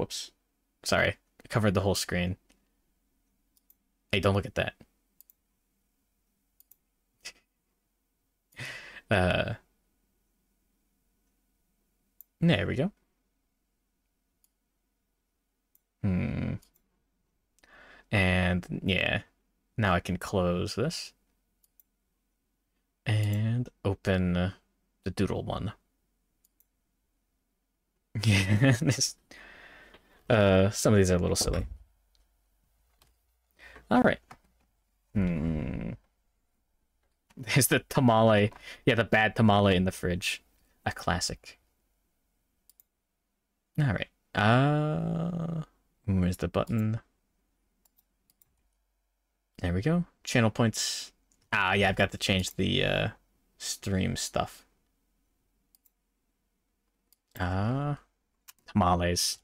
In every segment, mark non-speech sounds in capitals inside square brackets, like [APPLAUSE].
whoops. Sorry. I covered the whole screen. Hey, don't look at that. [LAUGHS] uh, there we go. Hmm. And yeah, now I can close this and open the doodle one. Yeah, [LAUGHS] this, uh, some of these are a little silly. All right. Hmm. [LAUGHS] There's the tamale. Yeah, the bad tamale in the fridge. A classic. All right. Uh, where's the button? There we go. Channel points. Ah, yeah, I've got to change the uh, stream stuff. Ah, uh, tamales.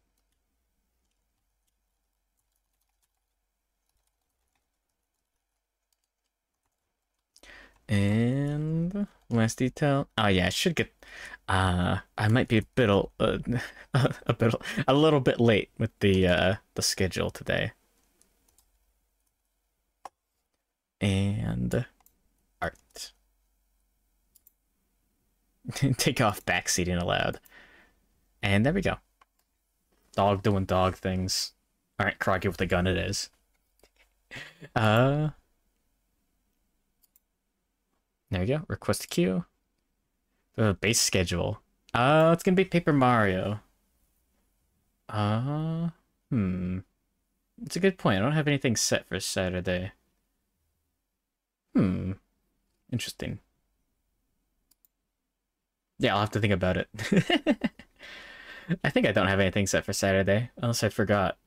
And last detail. Oh yeah, I should get. Uh, I might be a bit uh, [LAUGHS] a bit a little bit late with the uh the schedule today. And art. [LAUGHS] Take off backseating allowed. And there we go. Dog doing dog things. Alright, Crocky with the gun it is. Uh there we go. Request queue. The base schedule. Uh, it's gonna be Paper Mario. Uh, hmm. It's a good point. I don't have anything set for Saturday. Hmm. Interesting. Yeah, I'll have to think about it. [LAUGHS] I think I don't have anything set for Saturday, unless I forgot.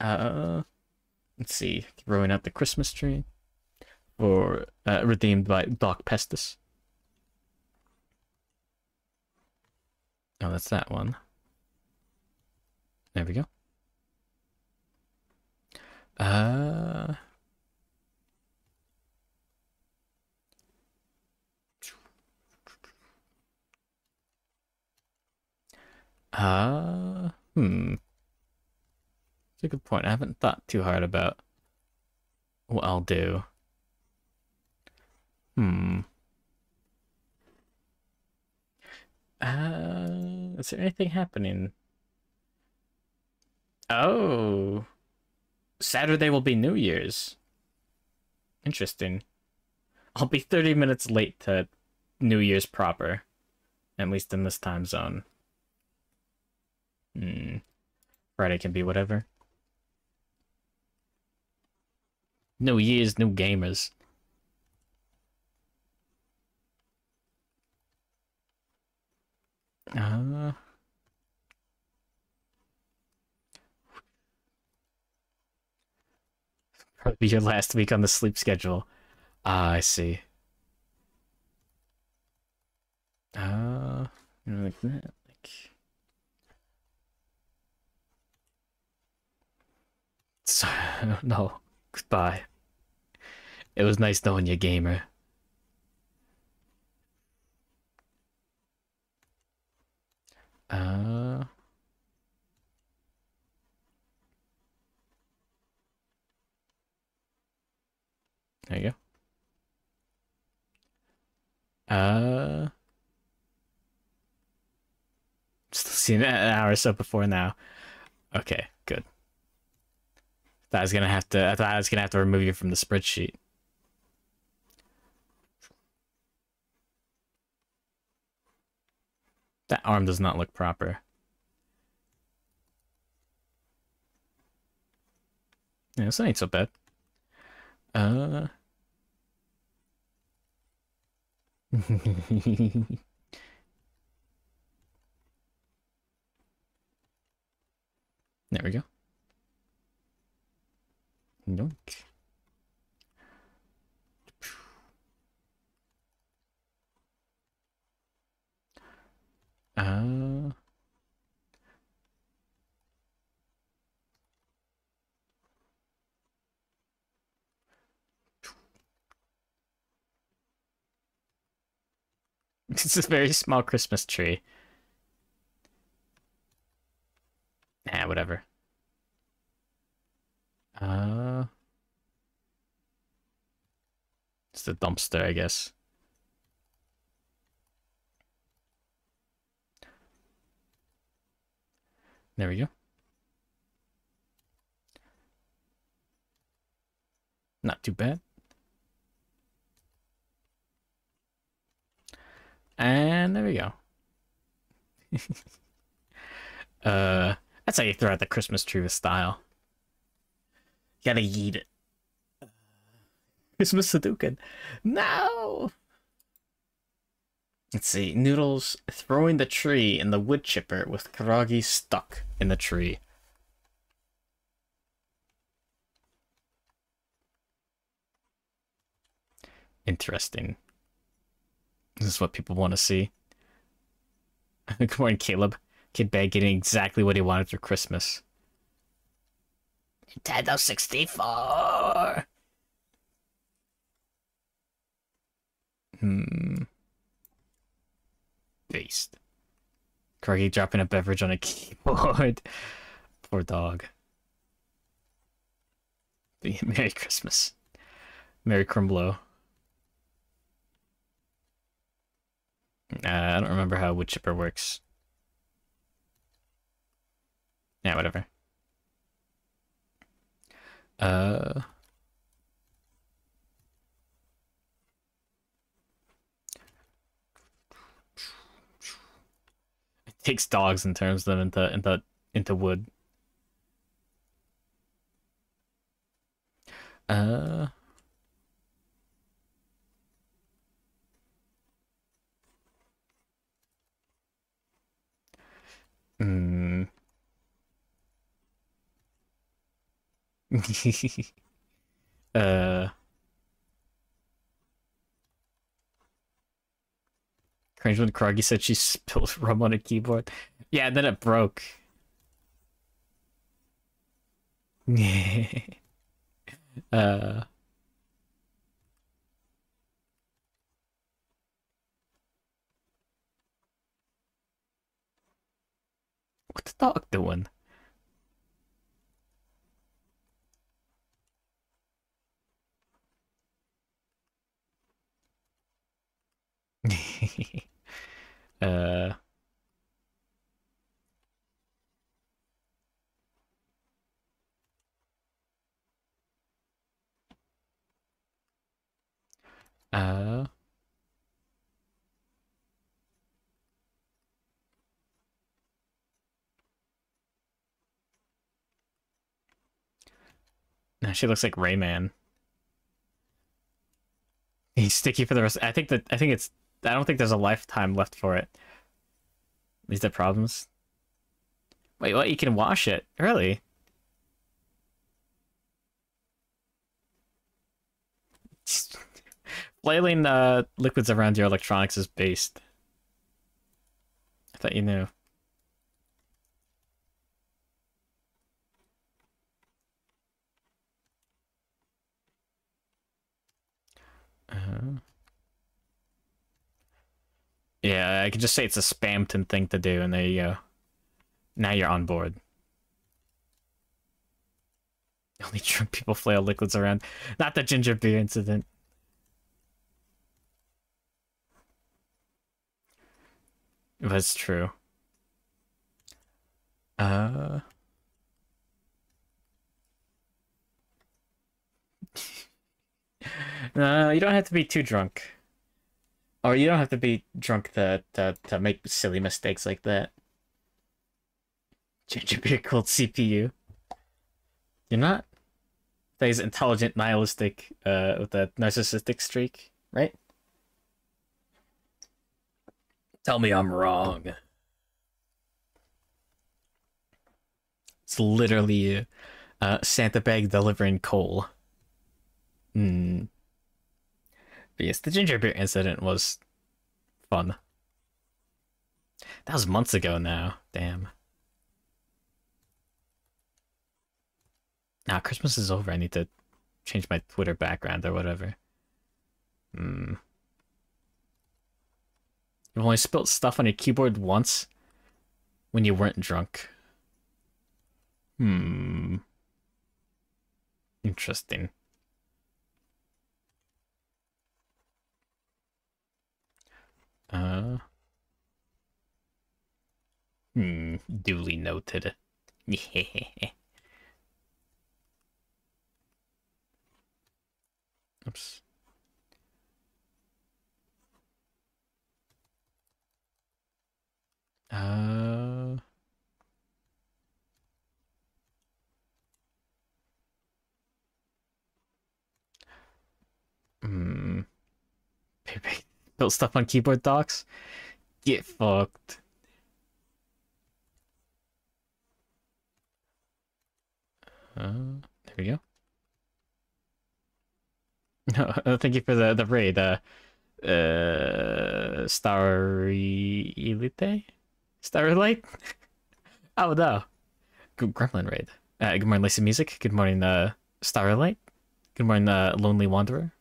Uh, let's see. Throwing out the Christmas tree or uh, redeemed by Doc Pestis. Oh, that's that one. There we go. Uh... Uh, hmm. It's a good point. I haven't thought too hard about what I'll do. Hmm. Uh, is there anything happening? Oh. Saturday will be New Year's. Interesting. I'll be 30 minutes late to New Year's proper. At least in this time zone. Hmm. Friday can be whatever. New Year's, new gamers. Uh, probably your last week on the sleep schedule. Ah, I see. Uh, you know, like that, like. [LAUGHS] So, [LAUGHS] no, goodbye. It was nice knowing you, gamer. Uh... There you go. Uh... Still seeing an [LAUGHS] hour or so before now. Okay, good. That was gonna have to. I thought I was gonna have to remove you from the spreadsheet. That arm does not look proper. Yeah, this ain't so bad. Uh. [LAUGHS] there we go. Yoink. [LAUGHS] It's a very small Christmas tree. whatever. Uh, it's the dumpster, I guess. There we go. Not too bad. And there we go. [LAUGHS] uh, that's how you throw out the Christmas tree with style. You gotta yeet it. Christmas Hadouken. No! Let's see. Noodles throwing the tree in the wood chipper with Kuragi stuck in the tree. Interesting. This is what people want to see. [LAUGHS] Good morning, Caleb. Kid Bag getting exactly what he wanted for Christmas. Nintendo 64! Hmm. Based. Corgi dropping a beverage on a [LAUGHS] keyboard. Poor dog. Merry Christmas. Merry Crumblo. Uh, I don't remember how wood chipper works. Yeah, whatever. Uh... It takes dogs and turns them into into into wood. Uh Hmm. [LAUGHS] uh. Cringe when Kroggy said she spilled rum on a keyboard. Yeah, and then it broke. [LAUGHS] uh. What's the dog doing? uh No, [LAUGHS] she looks like Rayman. He's sticky for the rest. I think that I think it's. I don't think there's a lifetime left for it. Is there problems? Wait, what? You can wash it? Really? [LAUGHS] Flailing uh, liquids around your electronics is based. I thought you knew. Uh, yeah, I could just say it's a Spamton thing to do, and there you go. Now you're on board. [LAUGHS] Only drunk people flail liquids around. Not the ginger beer incident. That's true. Uh... No, you don't have to be too drunk. Or you don't have to be drunk to, to, to make silly mistakes like that. Ginger beer called CPU. You're not? That is intelligent, nihilistic, uh, with a narcissistic streak, right? Tell me I'm wrong. It's literally uh, Santa bag delivering coal. Hmm. But yes, the ginger beer incident was fun. That was months ago now. Damn. Now Christmas is over. I need to change my Twitter background or whatever. Hmm. You've only spilled stuff on your keyboard once when you weren't drunk. Hmm. Interesting. Uh. Hmm. Duly noted. [LAUGHS] Oops. Uh. Hmm. Built stuff on keyboard docks? Get fucked. Uh, there we go. No, [LAUGHS] thank you for the the raid. Uh, uh, Starry Elite, Starlight. [LAUGHS] oh no, good Gremlin raid. Uh, good morning, Lacey Music. Good morning, uh, Starlight. Good morning, uh, Lonely Wanderer.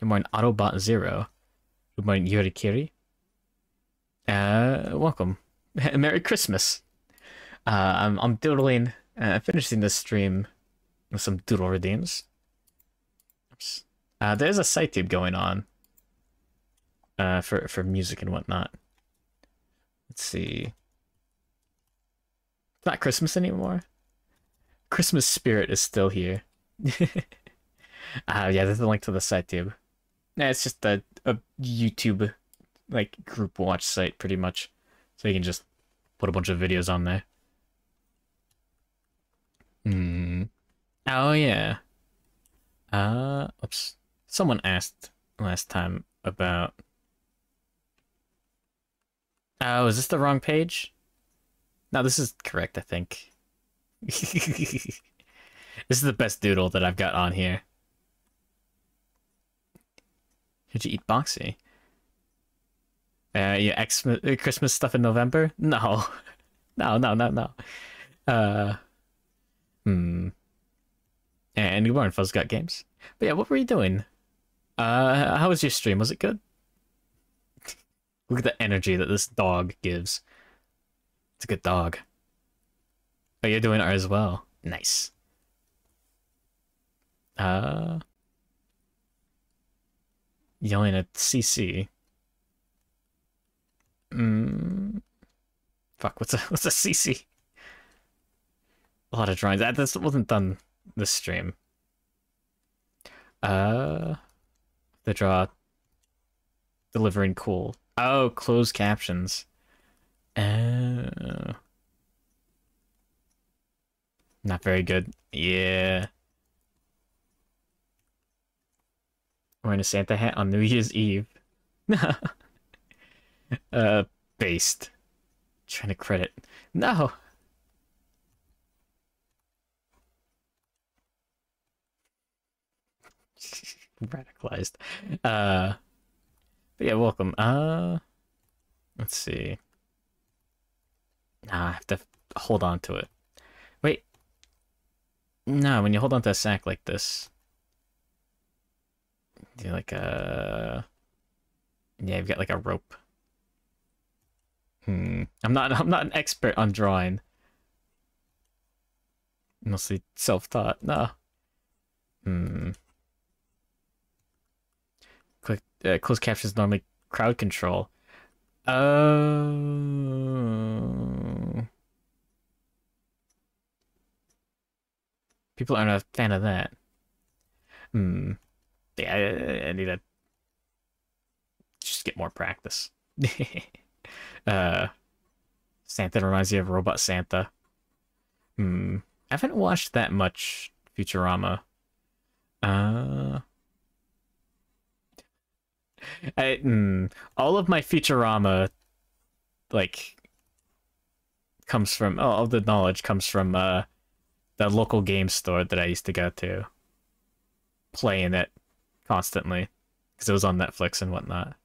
Good morning, Autobot Zero. Good morning, Yuri Kiri. Uh, welcome. [LAUGHS] Merry Christmas. Uh, I'm I'm doodling, uh, finishing this stream with some doodle redeems. Oops. Uh, there's a CyTube going on. Uh, for for music and whatnot. Let's see. It's not Christmas anymore. Christmas spirit is still here. [LAUGHS] uh, yeah, there's a link to the CyTube. Yeah, it's just a, a YouTube like group watch site pretty much. So you can just put a bunch of videos on there. Hmm. Oh yeah. Uh oops. Someone asked last time about Oh, is this the wrong page? No, this is correct, I think. [LAUGHS] this is the best doodle that I've got on here. Did you eat Boxy? Uh, yeah, Xmas, uh, Christmas stuff in November? No. [LAUGHS] No, no, no, no. Uh, hmm. And good morning, Fuzz Got Games. But yeah, what were you doing? Uh, how was your stream? Was it good? [LAUGHS] Look at the energy that this dog gives. It's a good dog. Oh, you're doing art as well. Nice. Uh, yelling at CC. Mm. Fuck, what's a [LAUGHS] what's a CC? A lot of drawings. That this wasn't done this stream. Uh, the draw. Delivering cool. Oh, closed captions. Oh. Not very good. Yeah. Wearing a Santa hat on New Year's Eve. [LAUGHS] uh, based. Trying to credit. No. [LAUGHS] Radicalized. Uh, but yeah, welcome. Uh, let's see. Nah, I have to hold on to it. Wait. No, when you hold on to a sack like this, do like a. Yeah, you've got like a rope. Hmm. I'm not. I'm not an expert on drawing. Mostly self-taught. No. Hmm. Click. Uh, closed captions normally crowd control. Oh. People aren't a fan of that. Hmm. Yeah, I, I need to just get more practice. [LAUGHS] uh, Santa reminds you of Robot Santa. Hmm. I haven't watched that much Futurama. Uh. I, mm, all of my Futurama, like, comes from, oh, all the knowledge comes from, uh, the local game store that I used to go to. Playing it constantly. Because it was on Netflix and whatnot.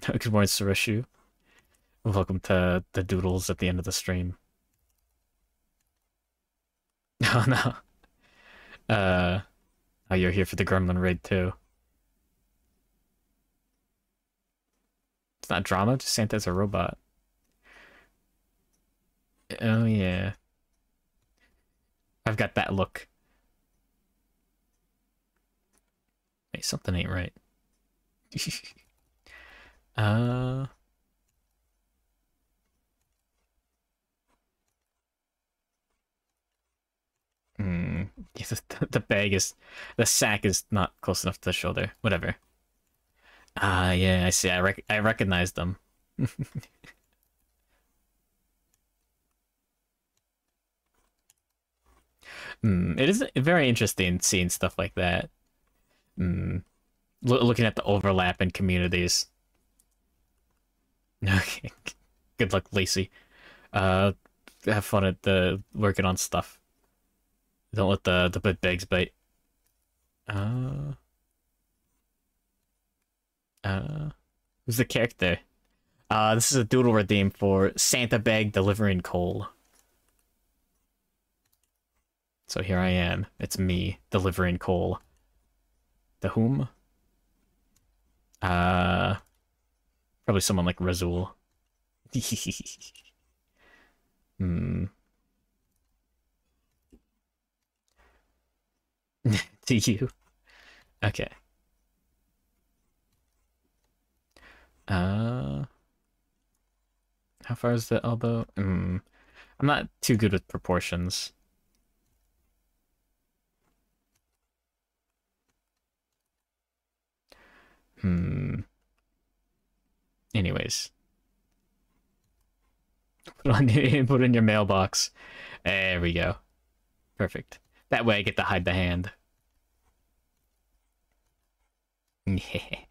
[LAUGHS] Good morning, Surishu. Welcome to the doodles at the end of the stream. [LAUGHS] Oh no. Uh oh you're here for the Gremlin raid too. It's not drama, just Santa's a robot. Oh yeah. I've got that look. Something ain't right. [LAUGHS] uh. Hmm. Yeah, [LAUGHS] the, the bag is, the sack is not close enough to the shoulder. Whatever. Ah, yeah, I see. I rec I recognize them. [LAUGHS] Hmm. It is very interesting seeing stuff like that. Hmm. L looking at the overlap in communities. [LAUGHS] Okay. Good luck, Lacey. Uh, have fun at the working on stuff. Don't let the the big bags bite. Uh. Uh. Who's the character? Uh, this is a doodle redeem for Santa Bag delivering coal. So here I am. It's me delivering coal. To whom? Uh, probably someone like Razul. [LAUGHS] hmm. [LAUGHS] to you. Okay. Uh, how far is the elbow? Mm, I'm not too good with proportions. Hmm. Anyways. Put on [LAUGHS] put in your mailbox. There we go. Perfect. That way I get to hide the hand. Yeah. [LAUGHS]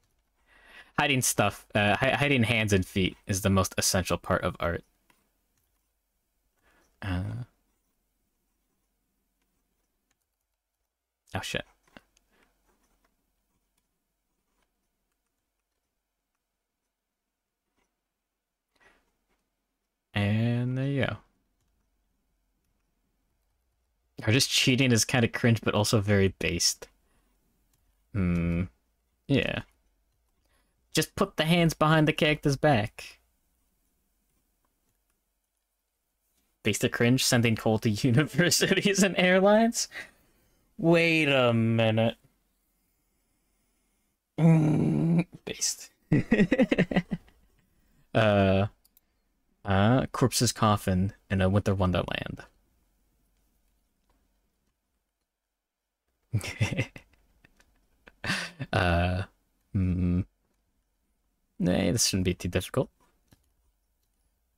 hiding stuff, uh, hiding hands and feet is the most essential part of art. Uh... Oh shit. There. Or just cheating is kind of cringe, but also very based. Hmm. Yeah. Just put the hands behind the character's back. Based to cringe, sending coal to [LAUGHS] universities and airlines? Wait a minute. Mm, based. [LAUGHS] uh... Uh, Corpse's Coffin in a Winter Wonderland. [LAUGHS] uh. Nah, this shouldn't be too difficult.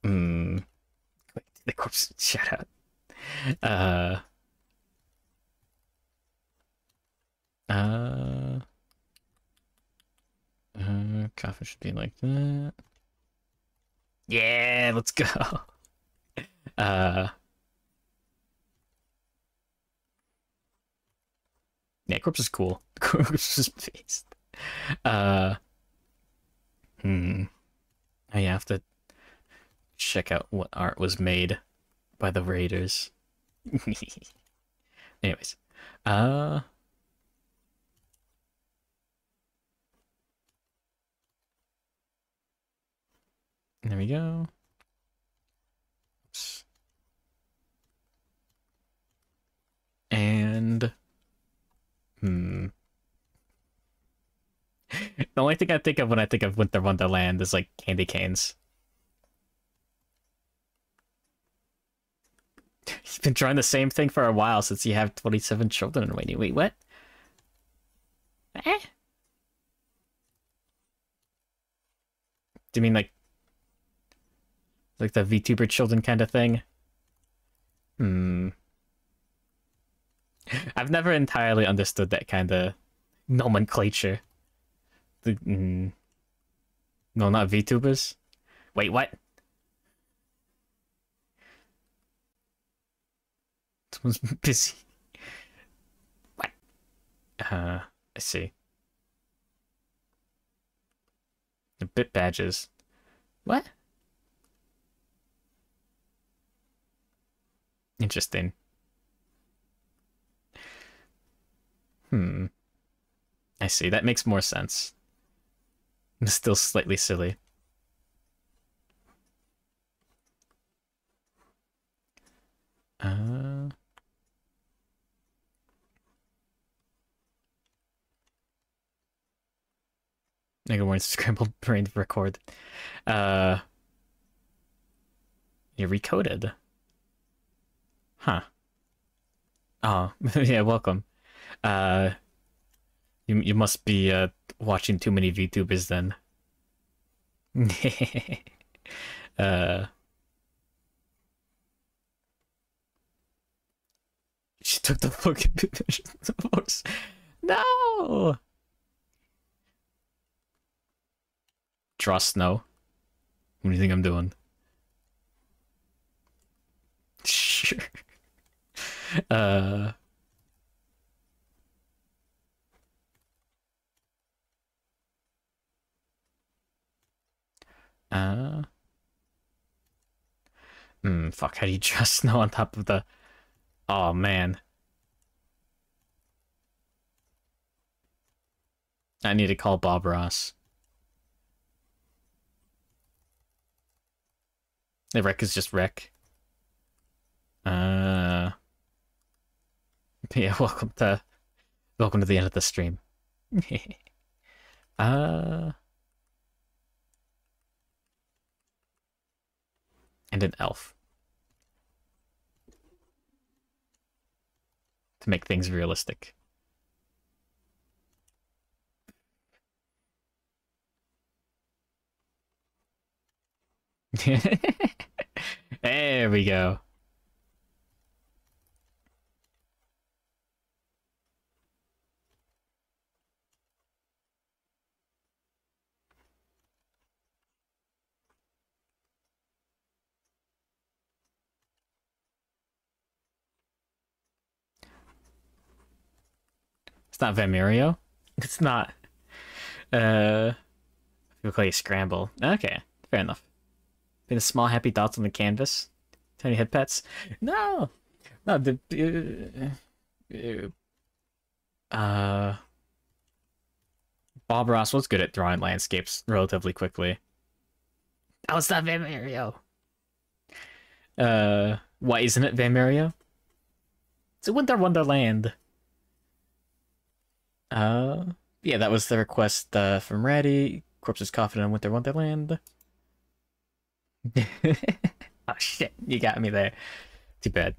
Hmm. the corpse. [LAUGHS] Shut up. Uh. Uh. Uh, coffin should be like that. Yeah, let's go. [LAUGHS] Uh. Yeah, corpse is cool. [LAUGHS] Corpse is based. Uh. Hmm. I have to check out what art was made by the Raiders. [LAUGHS] Anyways. Uh. There we go. And hmm. [LAUGHS] the only thing I think of when I think of Winter Wonderland is like candy canes. [LAUGHS] He's been trying the same thing for a while since you have 27 children and waiting. Wait, what? Eh? Do you mean like like the VTuber children kind of thing. Hmm. [LAUGHS] I've never entirely understood that kind of nomenclature. The, mm, no, not VTubers. Wait, what? [LAUGHS] Someone's busy. What? Uh, I see. The bit badges. What? Interesting. Hmm. I see. That makes more sense. [LAUGHS] It's still slightly silly. Uh... I good morning, [LAUGHS] scrambled brain record. Uh, you recoded. Huh. Oh, [LAUGHS] yeah, welcome. Uh you you must be uh watching too many VTubers then. [LAUGHS] uh She took the fucking. [LAUGHS] No. Trust no. What do you think I'm doing? Sure. [LAUGHS] Uh. Uh. Hmm, fuck, how do you [LAUGHS] trust snow on top of the... Oh, man. I need to call Bob Ross. The wreck is just wreck. [LAUGHS] yeah. Welcome to, welcome to the end of the stream. [LAUGHS] uh, and an elf to make things realistic. [LAUGHS] there we go. It's not Vamirio. It's not. Uh, look like a scramble. Okay, fair enough. Been a small happy dots on the canvas. Tiny head pets. No, no. The uh, uh, Bob Ross was good at drawing landscapes relatively quickly. Oh, it's not Vamirio. Uh, why isn't it Vamirio? It's a Winter Wonderland. Uh, yeah, that was the request uh, from Ratty. Corpse's Coffin in Winter Wonderland. [LAUGHS] oh shit, you got me there. Too bad.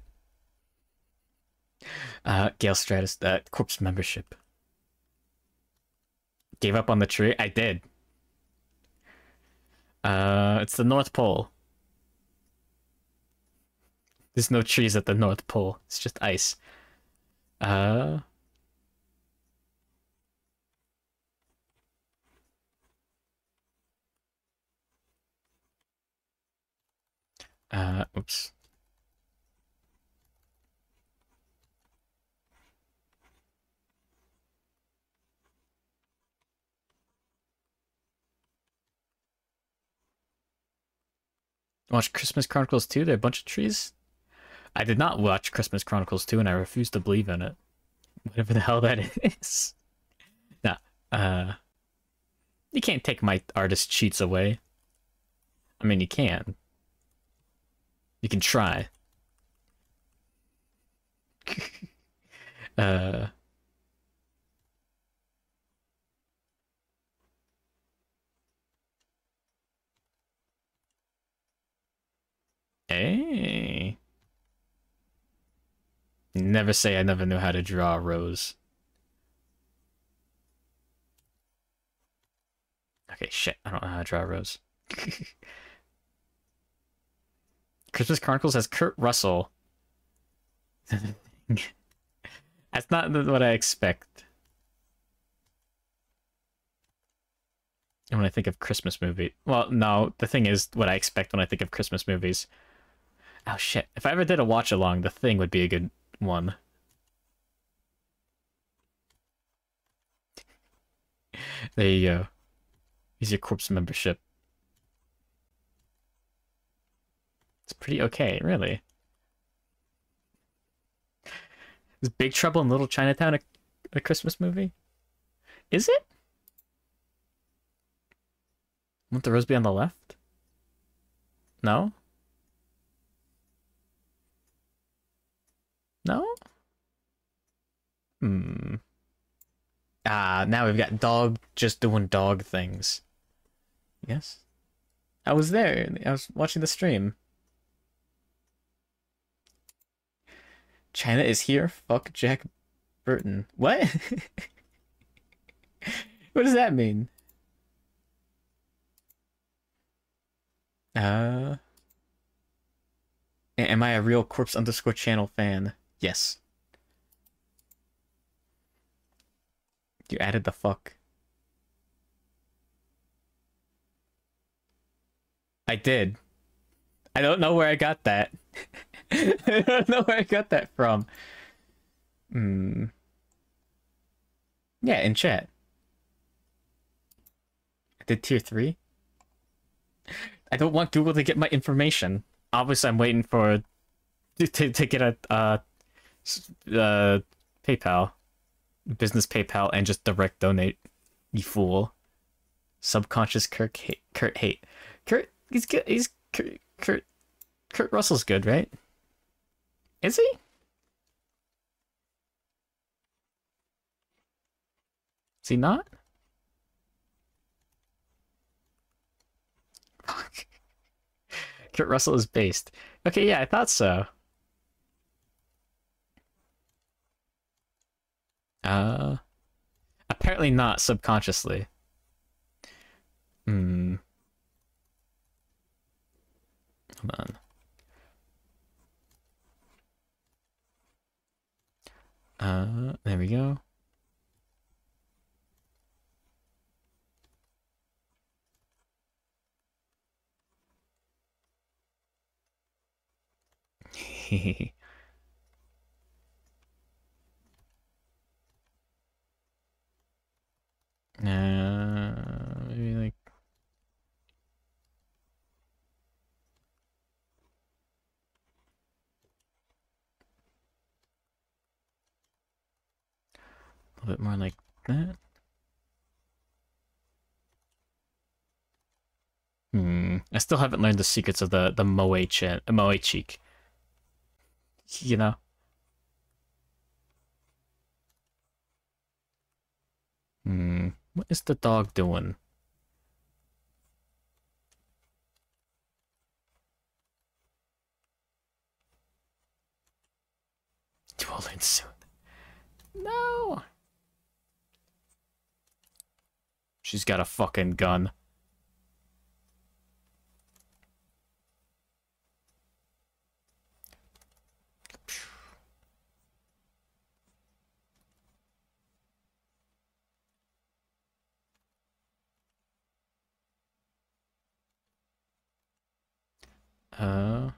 Uh, Gale Stratus, uh, corpse membership. Gave up on the tree? I did. Uh, it's the North Pole. There's no trees at the North Pole. It's just ice. Uh... Uh, oops. Watch Christmas Chronicles 2? There are a bunch of trees? I did not watch Christmas Chronicles 2 and I refuse to believe in it. Whatever the hell that [LAUGHS] is. nah, uh... You can't take my artist cheats away. I mean, you can. You can try. uh... Hey. Never say I never knew how to draw a rose. Okay, shit. I don't know how to draw a rose. [LAUGHS] Christmas Chronicles has Kurt Russell. [LAUGHS] That's not what I expect. When I think of Christmas movie. Well, no, the thing is what I expect when I think of Christmas movies. Oh shit. If I ever did a watch along, the thing would be a good one. [LAUGHS] there you go. Here's your corpse membership. It's pretty okay, really. Is Big Trouble in Little Chinatown a, a Christmas movie? Is it? Won't the rose be on the left? No? No? Hmm. Ah, now we've got dog just doing dog things. Yes. I was there. I was watching the stream. China is here. Fuck Jack Burton. What? [LAUGHS] what does that mean? Uh, am I a real corpse underscore channel fan? Yes. You added the fuck. I did. I don't know where I got that. [LAUGHS] [LAUGHS] I don't know where I got that from. Hmm. Yeah, in chat. I did tier 3. I don't want Google to get my information. Obviously, I'm waiting for to, to, get a uh, uh, PayPal, business PayPal, and just direct donate. You fool. Subconscious Kirk hate. Kurt hate. Kurt, he's good. He's Kurt. Kurt, Kurt Russell's good, right? Is he? Is he not? [LAUGHS] Kurt Russell is based. Okay, yeah, I thought so. Uh, apparently not subconsciously. Hmm. Hold on. Uh, there we go. [LAUGHS] uh, a little bit more like that. Hmm. I still haven't learned the secrets of the the moe chin, moe cheek you know. Hmm. What is the dog doing? Dueling soon. No. She's got a fucking gun. Uh.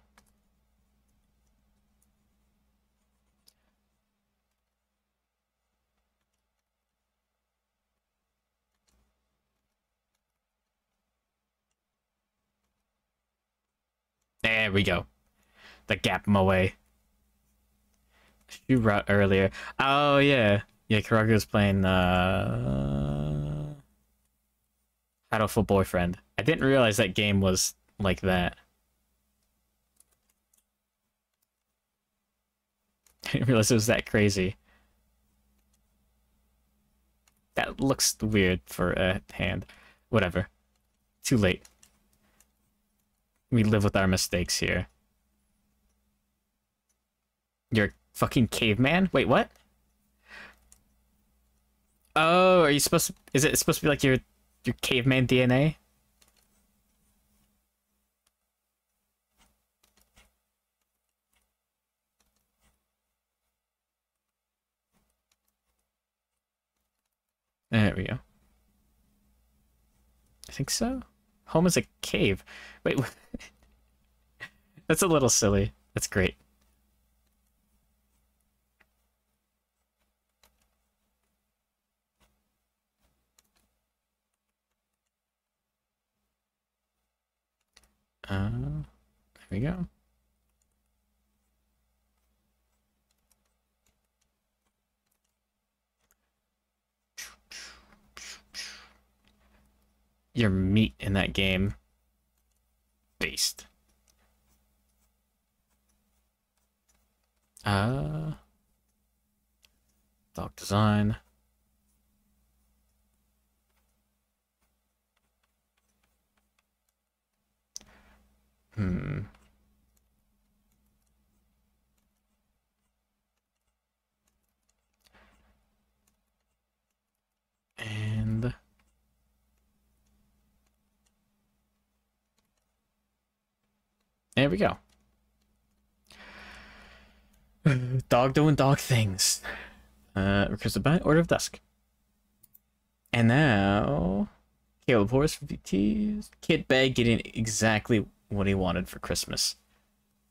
There we go. The gap moe. You brought earlier. Oh yeah. Yeah, Karagu was playing uh Battle Boyfriend. I didn't realize that game was like that. I [LAUGHS] didn't realize it was that crazy. That looks weird for a hand. Whatever. Too late. We live with our mistakes here. You're fucking caveman? Wait, what? Oh, are you supposed to... Is it supposed to be like your, your caveman DNA? There we go. I think so. Home is a cave. Wait, [LAUGHS] that's a little silly. That's great. Uh, there we go. your meat in that game. Beast. Uh, dock design. Hmm. And there we go. [SIGHS] dog doing dog things. Uh, request by Order of Dusk. And now, Caleb Horse for VTs. Kid Bag getting exactly what he wanted for Christmas.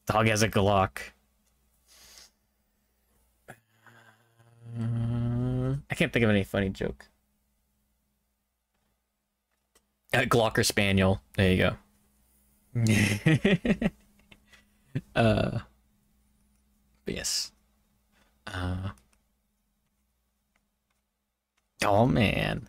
Dog has a Glock. Uh, I can't think of any funny joke. A Glocker Spaniel. There you go. [LAUGHS] uh, yes. Uh, oh man.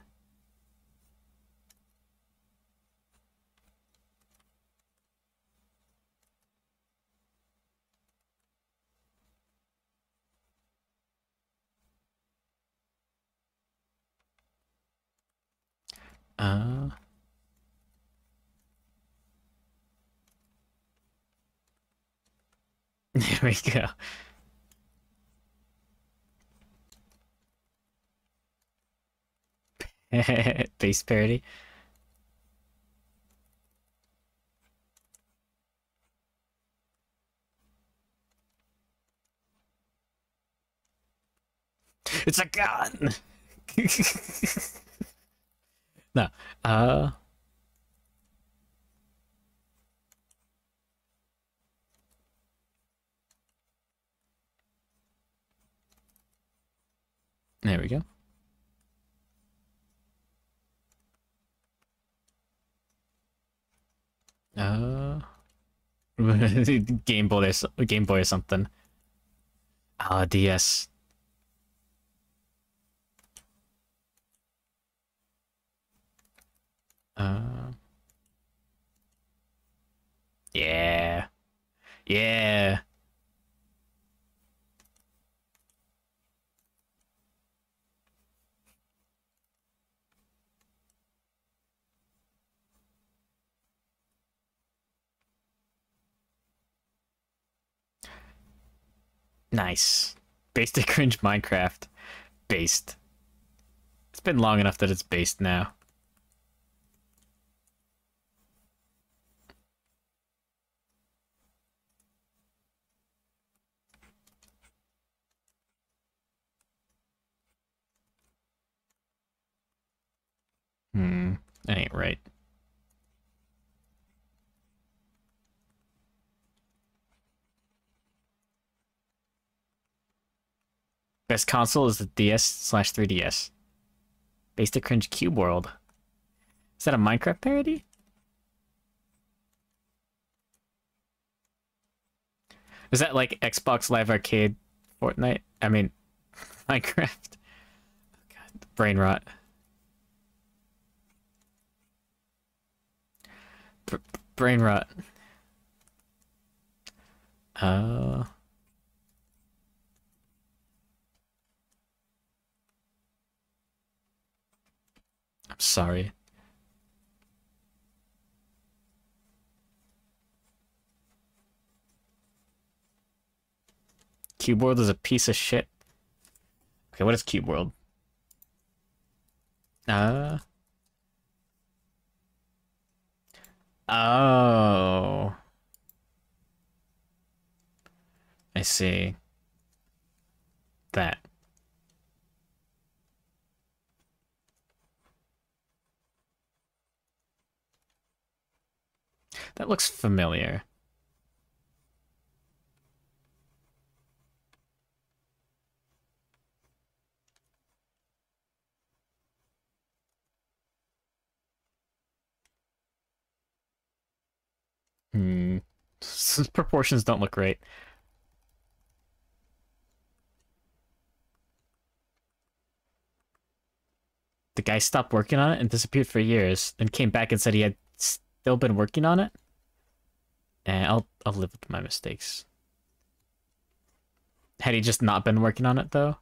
Uh, [LAUGHS] there we go. [LAUGHS] Base parody. It's a gun. [LAUGHS] no. Uh There we go. Uh, [LAUGHS] Game Boy, Game Boy or something. Ah, uh, DS. Uh, yeah, yeah. Nice. Based [LAUGHS] to cringe Minecraft. Based. It's been long enough that it's based now. Hmm, that ain't right. Best console is the DS slash 3DS. Based to cringe Cube World. Is that a Minecraft parody? Is that like Xbox Live Arcade Fortnite? I mean, [LAUGHS] Minecraft. Oh God, brain rot. Brain rot. Uh. I'm sorry. Cube World is a piece of shit. Okay, what is Cube World? Uh. Oh. I see. That. That looks familiar. Hmm. Proportions don't look great. The guy stopped working on it and disappeared for years, then came back and said he had still been working on it. And I'll I'll live with my mistakes. Had he just not been working on it though?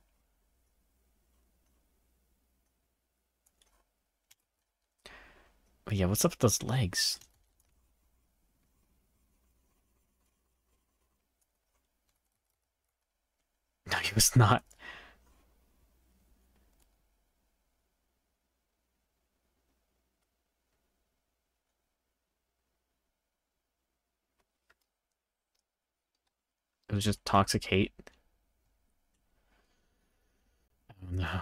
But yeah, what's up with those legs? [LAUGHS] No, he was not. It was just toxic hate. Oh no.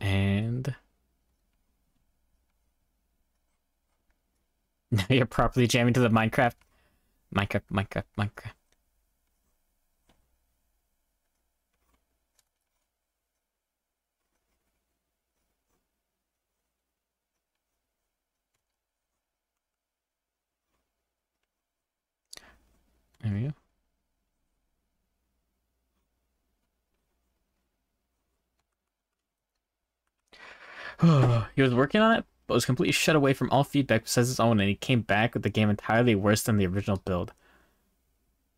And [LAUGHS] now you're properly jamming to the Minecraft. Minecraft, Minecraft, Minecraft. There we go. [SIGHS] he was working on it, but was completely shut away from all feedback besides his own, and he came back with the game entirely worse than the original build.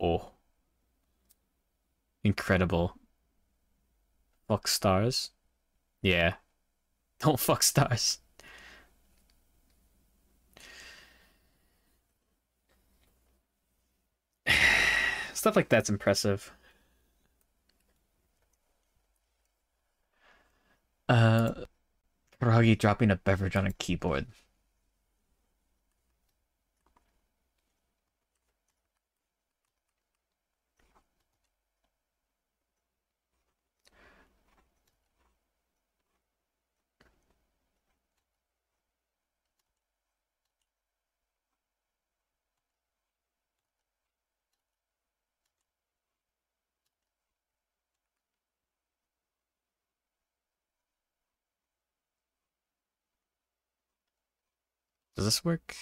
Oh. Incredible. Fuck stars. Yeah. [LAUGHS] Don't fuck stars. [SIGHS] Stuff like that's impressive. Uh, Kuragi dropping a beverage on a keyboard. Does this work?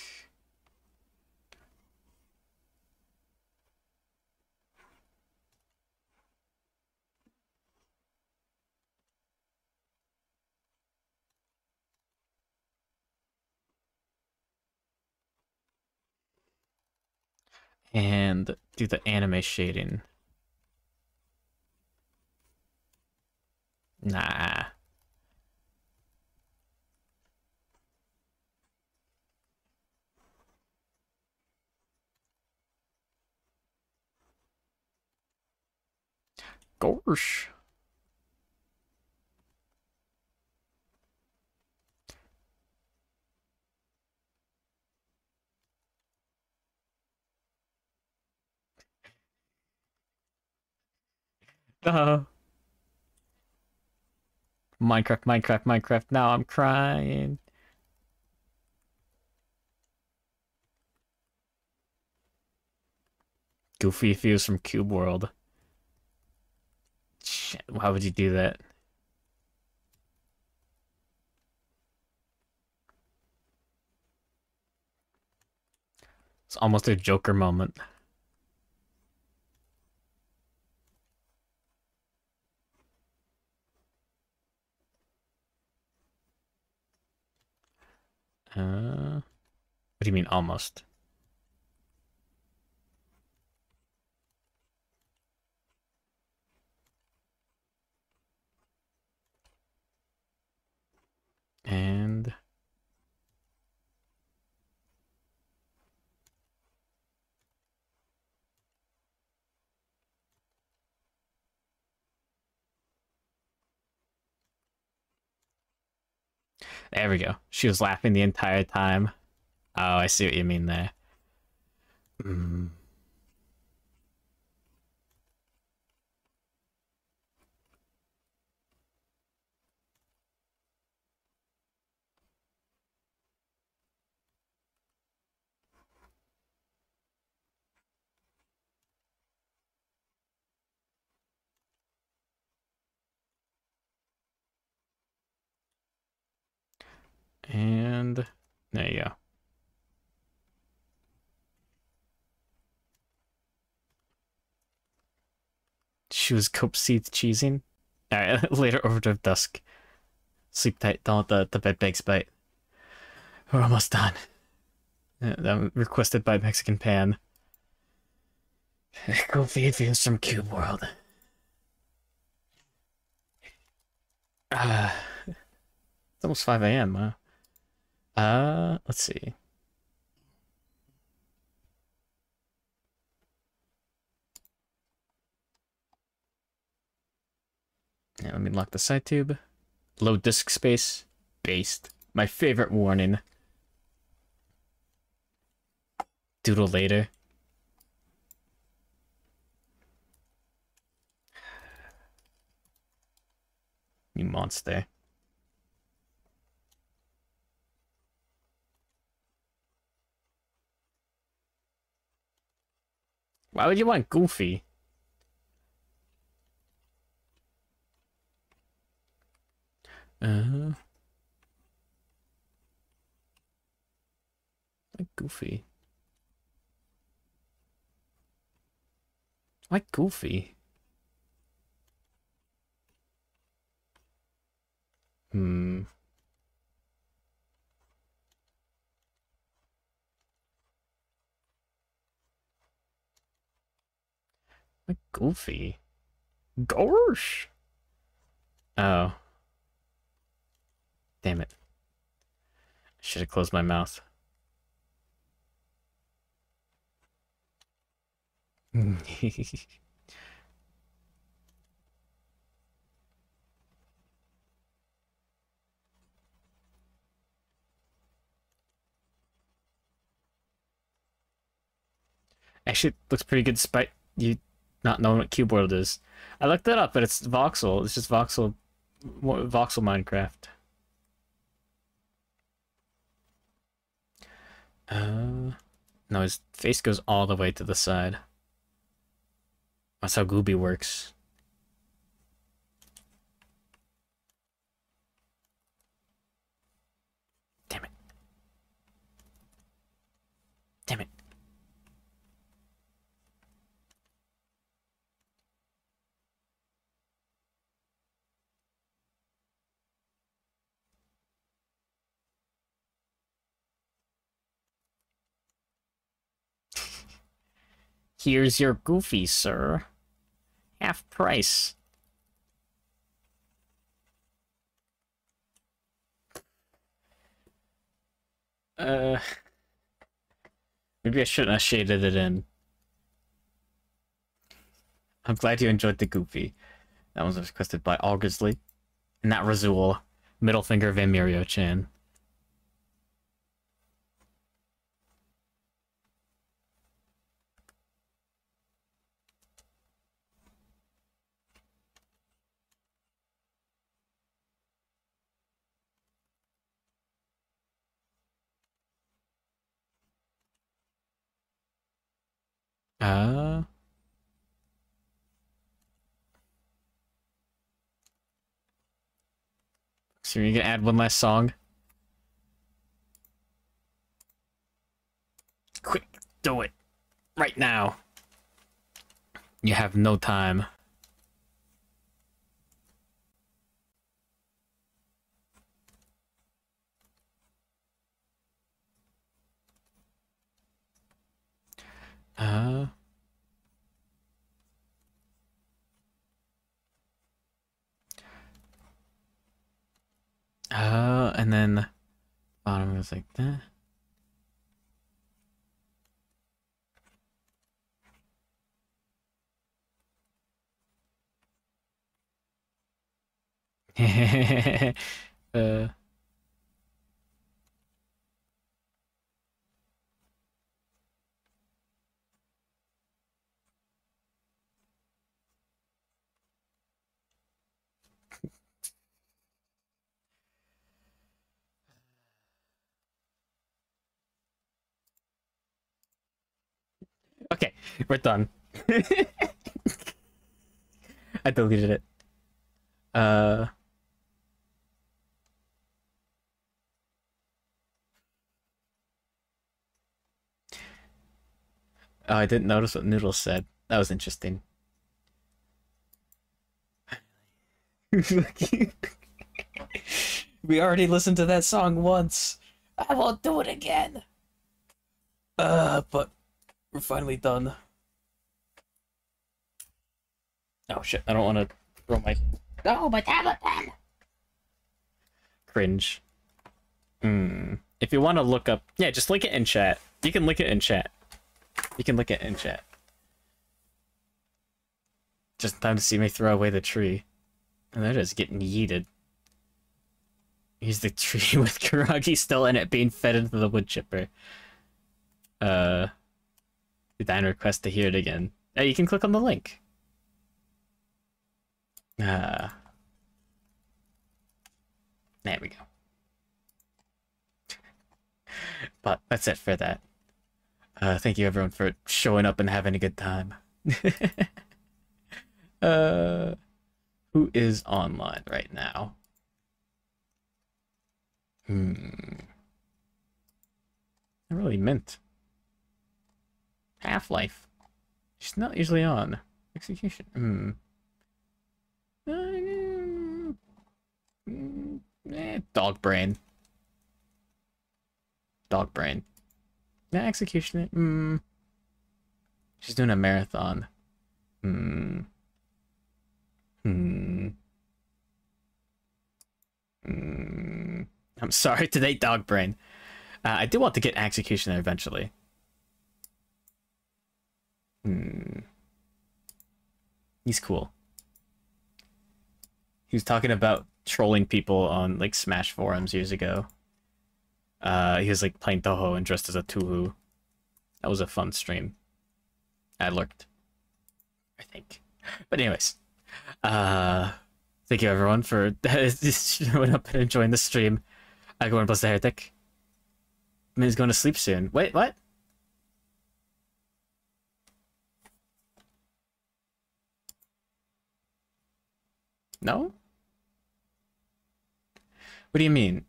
And do the anime shading. Nah. Gosh. Uh, Minecraft, Minecraft, Minecraft. Now I'm crying. Goofy if from Cube World. Shit, why would you do that? It's almost a Joker moment. Uh, what do you mean almost? And There we go. She was laughing the entire time. Oh, I see what you mean there. Mm. And there you go. She was cope seeds cheesing. Alright, [LAUGHS] later overdrive dusk. Sleep tight, don't let the, the bed bugs bite. We're almost done. Yeah, requested by Mexican Pan. Goofy views from Cube World. Uh, [SIGHS] it's almost 5 a.m., huh? Uh, let's see. Yeah, let me lock the CyTube. Low disk space. Based. My favorite warning. Doodle later. You monster. Why would you want Goofy? Uh, like Goofy. Like Goofy. Hmm. Like Goofy. Gosh. Oh. Damn it. I should have closed my mouth. [LAUGHS] Actually, looks pretty good despite you not knowing what Cube World is. I looked that up, but it's voxel. It's just voxel, voxel Minecraft. Uh, no, his face goes all the way to the side. That's how Gooby works. Damn it. Damn it. Here's your goofy, sir. Half price. Uh, maybe I shouldn't have shaded it in. I'm glad you enjoyed the goofy. That was requested by Augersley. And that Razul. Middle finger of Mirio Uh. So you're gonna add one last song? Quick, do it. Right now. You have no time. Uh. Uh, and then the bottom is like that. [LAUGHS] uh Okay, we're done. [LAUGHS] I deleted it. Uh. Oh, I didn't notice what Noodle said. That was interesting. [LAUGHS] we already listened to that song once. I won't do it again. Uh, but we're finally done. Oh shit, I don't want to throw my... Oh, my tablet pen! Cringe. Hmm. If you want to look up... Yeah, just link it in chat. You can link it in chat. You can link it in chat. Just in time to see me throw away the tree. And that is getting yeeted. Here's the [LAUGHS] tree with Kuragi still in it being fed into the wood chipper. Uh... Then request to hear it again. You can click on the link. Ah. There we go. [LAUGHS] but that's it for that. Uh, thank you everyone for showing up and having a good time. [LAUGHS] uh, who is online right now? Hmm. I really meant. Half-Life. She's not usually on. Execution. Hmm. Uh, eh, dog brain. Dog brain. Execution. Hmm. She's doing a marathon. Hmm. Hmm. Hmm. I'm sorry [LAUGHS] today, dog brain. Uh, I do want to get executioner eventually. Hmm. He's cool. He was talking about trolling people on like Smash forums years ago. Uh, he was like playing Touhou and dressed as a Touhou. That was a fun stream. I lurked. I think. But anyways, uh, thank you everyone for [LAUGHS] showing up and enjoying the stream. I go and bless the heretic. He's going to sleep soon. Wait, what? No? What do you mean?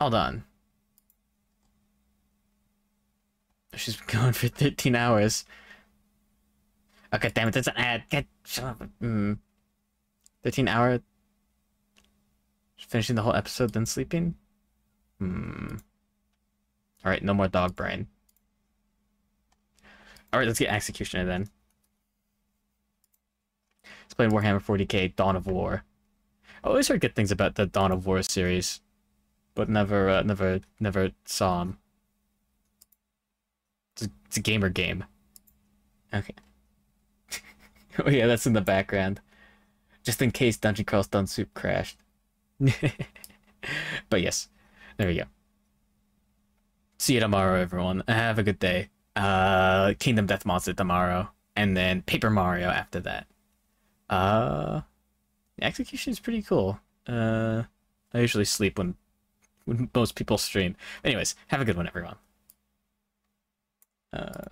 Hold on. She's been going for 13 hours. Okay, damn it, that's an ad. Get. Mm. 13 hour. Finishing the whole episode, then sleeping? Hmm. Alright, no more dog brain. Alright, let's get Executioner then. Let's Warhammer 40k Dawn of War. I always heard good things about the Dawn of War series, but never, uh, never, never saw them. It's a, it's a gamer game. Okay. [LAUGHS] oh yeah, that's in the background. Just in case Dungeon Crawl Stone Soup crashed. [LAUGHS] but yes, there we go. See you tomorrow, everyone. Have a good day. Uh, Kingdom Death Monster tomorrow, and then Paper Mario after that. Uh, execution is pretty cool. Uh, I usually sleep when when most people stream. Anyways, have a good one, everyone. Uh.